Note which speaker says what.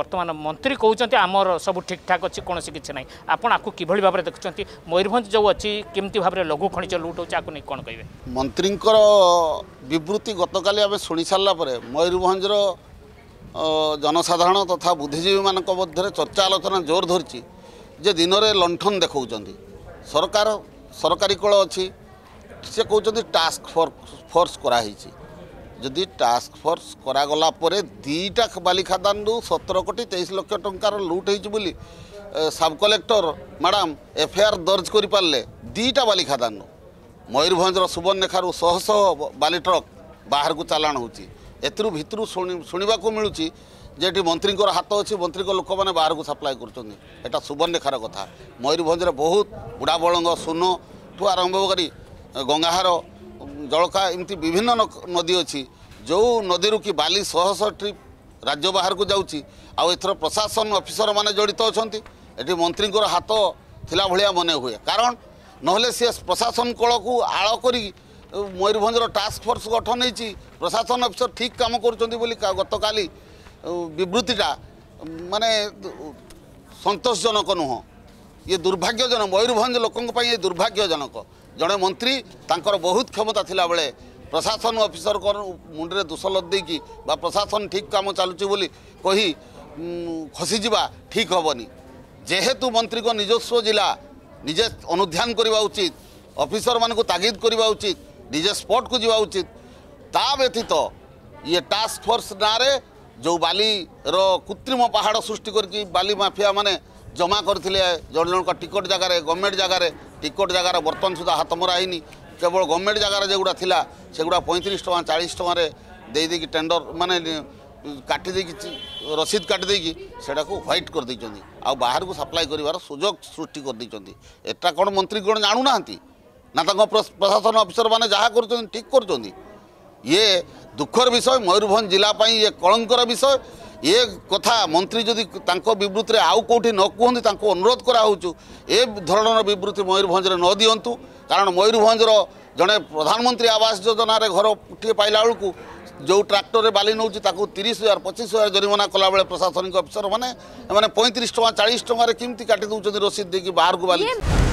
Speaker 1: বর্তমান মন্ত্রী কৌন আমার সব ঠিকঠাক অনেক কোণী কিছু না আপনার আকু কিভাবে ভাবে দেখুছেন ময়ূরভঞ্জ যে অনেক কমিটি ভাবে লঘু খনিজ লুট হচ্ছে আপনি কোণ কে
Speaker 2: মন্ত্রীঙ্কর বিবৃতি গতকাল আমি শুনে সারা পরে ময়ূরভঞ্জর জনসাধারণ তথা বুদ্ধিজীবী মান মধ্যে চর্চা আলোচনা জোর ধরছি যে দিনের লণ্ঠন দেখছেন সরকার সরকারি কল অছি সে কৌন টাস্ক ফোর্স করা হয়েছে যদি ଟାସ୍କଫୋର୍ସ କରାଗଲା ପରେ ଦୁଇଟା ବାଲିଖାଦାନରୁ ସତର କୋଟି ତେଇଶ ଲକ୍ଷ ଟଙ୍କାର ଲୁଟ୍ ହେଇଛି ବୋଲି ସାବ୍ କଲେକ୍ଟର ମ୍ୟାଡ଼ାମ୍ ଏଫଆଇଆର୍ ଦର୍ଜ କରିପାରିଲେ ଦୁଇଟା ବାଲିଖାଦାନରୁ ମୟୂରଭଞ୍ଜର ସୁବର୍ଣ୍ଣରେଖାରୁ ଶହ ଶହ ବାଲି ଟ୍ରକ୍ ବାହାରକୁ ଚାଲାଣ ହେଉଛି ଏଥିରୁ ଭିତରୁ ଶୁଣିବାକୁ ମିଳୁଛି ଯେ ଏଠି ମନ୍ତ୍ରୀଙ୍କର ହାତ ଅଛି ମନ୍ତ୍ରୀଙ୍କ ଲୋକମାନେ ବାହାରକୁ ସପ୍ଲାଏ କରୁଛନ୍ତି ଏଇଟା ସୁବର୍ଣ୍ଣରେଖାର କଥା ମୟୂରଭଞ୍ଜରେ ବହୁତ ବୁଢ଼ାବଳଙ୍ଗ ସୁନଠୁ ଆରମ୍ଭ କରି ଗଙ୍ଗାହାର ଜଳକା ଏମିତି ବିଭିନ୍ନ ନଦୀ ଅଛି ଯେଉଁ ନଦୀରୁ କି ବାଲି ଶହ ଶହ ଟ୍ରିପ୍ ରାଜ୍ୟ ବାହାରକୁ ଯାଉଛି ଆଉ ଏଥର ପ୍ରଶାସନ ଅଫିସରମାନେ ଜଡ଼ିତ ଅଛନ୍ତି ଏଠି ମନ୍ତ୍ରୀଙ୍କର ହାତ ଥିଲା ଭଳିଆ ମନେ ହୁଏ କାରଣ ନହେଲେ ସିଏ ପ୍ରଶାସନ କୋଳକୁ ଆଳ କରି ମୟୂରଭଞ୍ଜର ଟାସ୍କ ଫୋର୍ସ ଗଠନ ହେଇଛି ପ୍ରଶାସନ ଅଫିସର ଠିକ୍ କାମ କରୁଛନ୍ତି ବୋଲି ଗତକାଲି ବିବୃତ୍ତିଟା ମାନେ ସନ୍ତୋଷଜନକ ନୁହଁ ଇଏ ଦୁର୍ଭାଗ୍ୟଜନକ ମୟୂରଭଞ୍ଜ ଲୋକଙ୍କ ପାଇଁ ଇଏ ଦୁର୍ଭାଗ୍ୟଜନକ ଜଣେ ମନ୍ତ୍ରୀ ତାଙ୍କର ବହୁତ କ୍ଷମତା ଥିଲାବେଳେ ପ୍ରଶାସନ ଅଫିସରଙ୍କ ମୁଣ୍ଡରେ ଦୋଷ ଲଦେଇକି ବା ପ୍ରଶାସନ ଠିକ୍ କାମ ଚାଲୁଛି ବୋଲି କହି ଖସିଯିବା ଠିକ୍ ହେବନି ଯେହେତୁ ମନ୍ତ୍ରୀଙ୍କ ନିଜସ୍ୱ ଜିଲ୍ଲା ନିଜେ ଅନୁଧ୍ୟାନ କରିବା ଉଚିତ ଅଫିସରମାନଙ୍କୁ ତାଗିଦ କରିବା ଉଚିତ ନିଜେ ସ୍ପଟ୍କୁ ଯିବା ଉଚିତ ତା ବ୍ୟତୀତ ଇଏ ଟାସ୍କ ଫୋର୍ସ ନାଁରେ ଯେଉଁ ବାଲିର କୃତ୍ରିମ ପାହାଡ଼ ସୃଷ୍ଟି କରିକି ବାଲି ମାଫିଆମାନେ জমা করে জন জন টিকট জায়গার গভর্নমেন্ট জায়গার টিকট জায়গার বর্তমান সুদ্ধা হাত মরা হয়নি কেবল গভর্নমেন্ট জায়গার যেগুলা লা সেগুলা পঁয়ত্রিশ টাকা চাশ টাকার দিয়ে টেন্ডর মানে কাটি দিয়ে রসিদ কাটি দিয়ে সেটা হোয়াইট করে দিয়েছেন আহার সাপ্লাই করবার সুযোগ সৃষ্টি করে দিয়েছেন এটা কোণ মন্ত্রী কোণ জাণু না না তা প্রশাসন অফিসর মানে যা করছেন ঠিক করছেন ইয়ে দুঃখর বিষয় ময়ূরভঞ্জ জেলা ইয়ে কলঙ্কর বিষয় ଏ କଥା ମନ୍ତ୍ରୀ ଯଦି ତାଙ୍କ ବିବୃତ୍ତିରେ ଆଉ କେଉଁଠି ନ କୁହନ୍ତି ତାଙ୍କୁ ଅନୁରୋଧ କରାହେଉଛୁ ଏ ଧରଣର ବିବୃତ୍ତି ମୟୂରଭଞ୍ଜରେ ନ ଦିଅନ୍ତୁ କାରଣ ମୟୂରଭଞ୍ଜର ଜଣେ ପ୍ରଧାନମନ୍ତ୍ରୀ ଆବାସ ଯୋଜନାରେ ଘର ଘରଟିଏ ପାଇଲା ବେଳକୁ ଯେଉଁ ଟ୍ରାକ୍ଟରରେ ବାଲି ନେଉଛି ତାକୁ ତିରିଶ ହଜାର ପଚିଶ ହଜାର ଜରିମାନା କଲାବେଳେ ପ୍ରଶାସନିକ ଅଫିସରମାନେ ଏମାନେ ପଇଁତିରିଶ ଟଙ୍କା ଚାଳିଶ ଟଙ୍କାରେ କେମିତି କାଟି ଦେଉଛନ୍ତି ରସିଦ ଦେଇକି ବାହାରକୁ ବାଲି